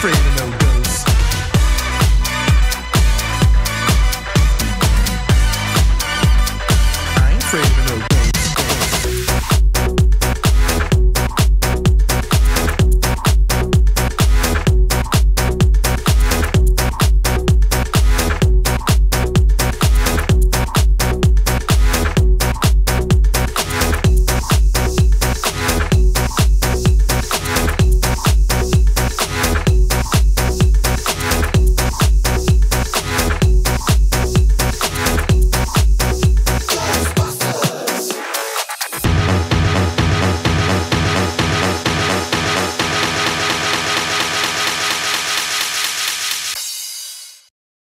freedom.